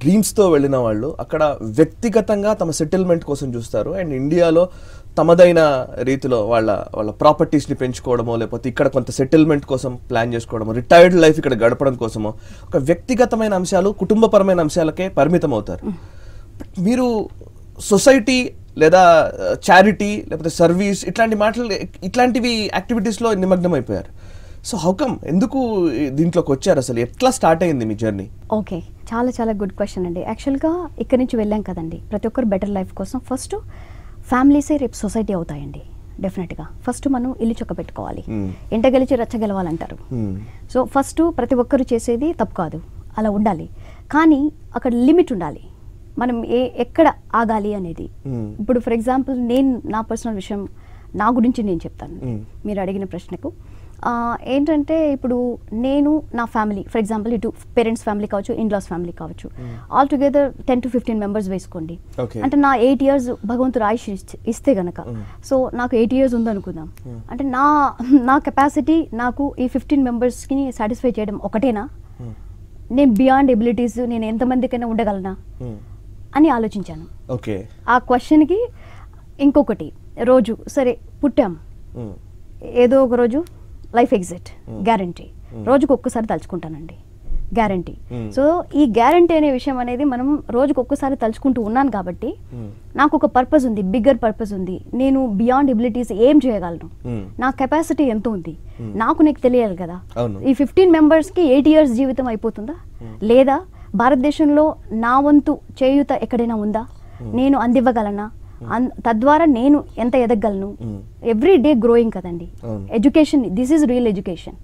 డ్రీమ్స్తో వెళ్ళిన వాళ్ళు అక్కడ వ్యక్తిగతంగా తమ సెటిల్మెంట్ కోసం చూస్తారు. అండ్ ఇండియాలో తమదైన రీతిలో వాళ్ళ వాళ్ళ ప్రాపర్టీస్ని పెంచుకోవడమో లేకపోతే ఇక్కడ కొంత సెటిల్మెంట్ కోసం ప్లాన్ చేసుకోవడమో రిటైర్డ్ లైఫ్ ఇక్కడ గడపడం కోసమో ఒక వ్యక్తిగతమైన అంశాలు కుటుంబపరమైన అంశాలకే పరిమితం అవుతారు మీరు సొసైటీ లేదా uh, చారిటీ లేకపోతే సర్వీస్ ఇట్లాంటి మాటలు ఇట్లాంటివి యాక్టివిటీస్లో నిమగ్నం అయిపోయారు సో హౌకమ్ ఎందుకు దీంట్లోకి వచ్చారు అసలు? ఎట్లా స్టార్ట్ అయింది మీ జర్నీ? ఓకే చాలా చాలా గుడ్ క్వశ్చన్ అండి. యాక్చువల్గా ఇక్కడి నుంచి వెళ్ళాం కదండి. ప్రతి ఒక్కరు బెటర్ లైఫ్ కోసం ఫస్ట్ ఫ్యామిలీసే రేపు సొసైటీ అవుతాయండి. డెఫినెట్గా ఫస్ట్ మనం ఇల్లు చొక్క పెట్టుకోవాలి. Hmm. ఇంట గెలిచి రచ్చ గెలవాలంటారు. Hmm. సో ఫస్ట్ ప్రతి ఒక్కరు చేసేది తప్పు కాదు. అలా ఉండాలి. కానీ అక్కడ లిమిట్ ఉండాలి. మనం ఏ ఎక్కడ ఆగాలి అనేది. Hmm. ఇప్పుడు ఫర్ ఎగ్జాంపుల్ నేను నా పర్సనల్ విషయం నా గురించి నేను చెప్తాను. Hmm. మీరు అడిగిన ప్రశ్నకు. ఏంటంటే ఇప్పుడు నేను నా ఫ్యామిలీ ఫర్ ఎగ్జాంపుల్ ఇటు పేరెంట్స్ ఫ్యామిలీ కావచ్చు ఇన్లాస్ ఫ్యామిలీ కావచ్చు all together ten to fifteen members వేసుకోండి. అంటే నా ఎయిట్ ఇయర్స్ భగవంతుడు ఆయుష్ ఇస్తే- గనక. సో నాకు ఎయిట్ ఇయర్స్ ఉందనుకుందాం. అంటే నా నా కెపాసిటీ నాకు ఈ ఫిఫ్టీన్ మెంబర్స్కి సాటిస్ఫై చేయడం ఒకటేనా? Hmm. నేను బియాండ్ ఎబిలిటీస్ నేను ఎంతమందికైనా ఉండగలనా? Hmm. అని ఆలోచించాను. ఓకే ఆ క్వశ్చన్కి ఇంకొకటి రోజు సరే పుట్టాం. Hmm. ఏదో ఒక రోజు లైఫ్ ఎగ్జిట్ గ్యారంటీ. రోజుకు ఒక్కసారి తలుచుకుంటానండి. గ్యారంటీ. సో ఈ గ్యారంటీ అనే విషయం అనేది మనం రోజుకు ఒక్కసారి తలుచుకుంటూ ఉన్నాను కాబట్టి. నాకు ఒక పర్పస్ ఉంది బిగ్గర్ పర్పస్ ఉంది. నేను బియాండ్ ఎబిలిటీస్ ఏం చేయగలను. నా కెపాసిటీ ఎంత ఉంది? నాకు నీకు తెలియాలి కదా. ఈ ఫిఫ్టీన్ మెంబర్స్కి ఎయిట్ ఇయర్స్ జీవితం అయిపోతుందా? లేదా భారతదేశంలో నా వంతు చేయూత ఎక్కడైనా ఉందా? నేను అందివ్వగలనా? తద్వారా నేను ఎంత ఎదగలను. ఎవ్రీ డే గ్రోయింగ్ కదండి. Education this is real education.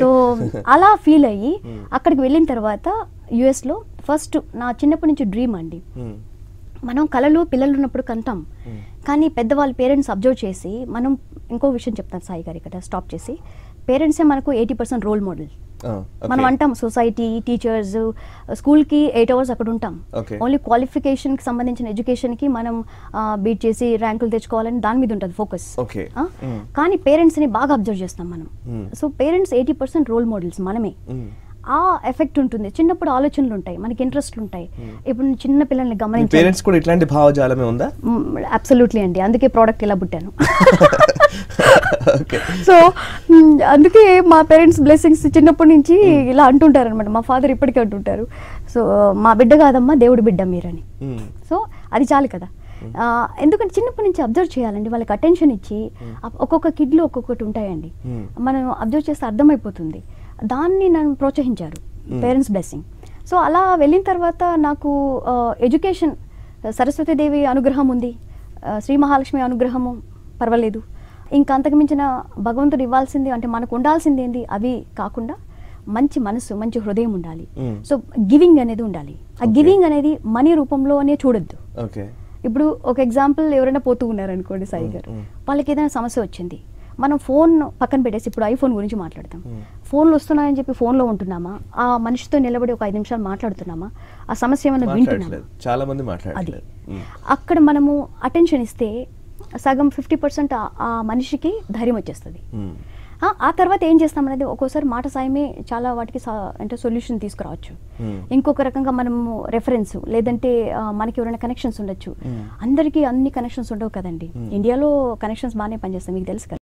So అలా ఫీల్ అయ్యి అక్కడికి వెళ్ళిన తర్వాత యుఎస్లో ఫస్ట్ నా చిన్నప్పటి నుంచి డ్రీమ్ అండి. మనం కళలు పిల్లలు ఉన్నప్పుడు కంటాం. కానీ పెద్దవాళ్ళ పేరెంట్స్ అబ్జర్వ్ చేసి మనం ఇంకో విషయం చెప్తాను సాయి గారు ఇక్కడ స్టాప్ చేసి. పేరెంట్సే మనకు ఎయిటీ పర్సెంట్ రోల్ మోడల్ మనం okay. అంటాం సొసైటీ టీచర్స్ స్కూల్కి ఎయిట్ అవర్స్ అక్కడ ఉంటాం. ఓన్లీ క్వాలిఫికేషన్కి సంబంధించిన ఎడ్యుకేషన్కి మనం బీట్ చేసి ర్యాంకులు తెచ్చుకోవాలని దాని మీద ఉంటుంది ఫోకస్ Okay. Mm. కానీ పేరెంట్స్ని బాగా అబ్జర్వ్ చేస్తాం మనం. So parents eighty percent role models మనమే Hmm. ఆ ఎఫెక్ట్ ఉంటుంది. చిన్నప్పుడు ఆలోచనలు ఉంటాయి. మనకి ఇంట్రెస్ట్లు ఉంటాయి. ఇప్పుడు నేను చిన్న పిల్లల్ని మీ గమనించాను పేరెంట్స్ కూడా ఇట్లాంటి భావజాలమే ఉందా? అబ్సల్యూట్లీ అండి. అందుకే ప్రోడక్ట్ ఇలా పుట్టాను. సో అందుకే మా పేరెంట్స్ బ్లెస్సింగ్స్ చిన్నప్పటి నుంచి ఇలా అంటుంటారు అనమాట మా ఫాదర్ ఇప్పటికీ అంటుంటారు. సో మా బిడ్డ కాదమ్మా దేవుడి బిడ్డ మీరని. Hmm. సో అది చాలు కదా. ఎందుకంటే చిన్నప్పటి నుంచి అబ్జర్వ్ చేయాలండి. వాళ్ళకి అటెన్షన్ ఇచ్చి ఒక్కొక్క కిడ్లో ఒక్కొక్కటి ఉంటాయండి. Hmm. మనం అబ్జర్వ్ చేస్తే అర్థమైపోతుంది. దాన్ని నన్ను ప్రోత్సహించారు. పేరెంట్స్ బ్లెస్సింగ్ సో అలా వెళ్ళిన తర్వాత నాకు ఎడ్యుకేషన్ సరస్వతీదేవి అనుగ్రహం ఉంది. శ్రీ మహాలక్ష్మి అనుగ్రహము పర్వాలేదు. ఇంకా అంతకు మించిన భగవంతుడు ఇవ్వాల్సింది అంటే మనకు ఉండాల్సింది ఏంది? అవి కాకుండా మంచి మనసు మంచి హృదయం ఉండాలి. సో గివింగ్ అనేది ఉండాలి. ఆ. గివింగ్ అనేది మనీ రూపంలోనే చూడొద్దు. ఇప్పుడు ఒక ఎగ్జాంపుల్ ఎవరైనా పోతూ ఉన్నారనుకోండి సాయి గారు. Mm, వాళ్ళకి ఏదైనా సమస్య వచ్చింది. మనం ఫోన్ పక్కన పెట్టేసి ఇప్పుడు ఐఫోన్ గురించి మాట్లాడతాం. ఫోన్లు వస్తున్నాయని చెప్పి ఫోన్లో ఉంటున్నామా ఆ మనిషితో నిలబడి ఒక ఐదు నిమిషాలు మాట్లాడుతున్నామా ఆ సమస్య ఏమైనా వింటున్నామా చాలా మంది అది. అక్కడ మనము అటెన్షన్ ఇస్తే సగం ఫిఫ్టీ పర్సెంట్ ఆ మనిషికి ధైర్యం వచ్చేస్తుంది. ఆ, తర్వాత ఏం చేస్తామనేది ఒక్కోసారి మాట సాయమే చాలా వాటికి అంటే సొల్యూషన్ తీసుకురావచ్చు. ఇంకొక రకంగా మనము రెఫరెన్స్ లేదంటే మనకి ఎవరైనా కనెక్షన్స్ ఉండొచ్చు. అందరికీ అన్ని కనెక్షన్స్ ఉండవు కదండి. ఇండియాలో కనెక్షన్స్ బాగానే పనిచేస్తాయి మీకు తెలుసు కదా